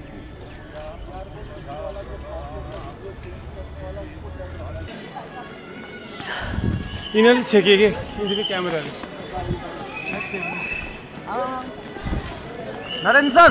यिनीहरूले छेके कि यिनीहरूको क्यामेराहरू Narendra sir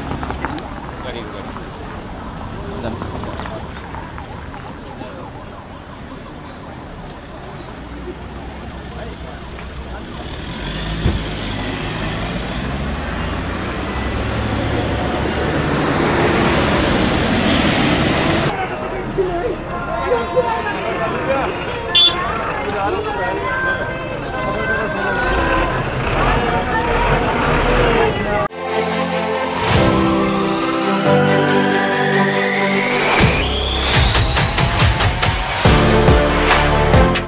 dần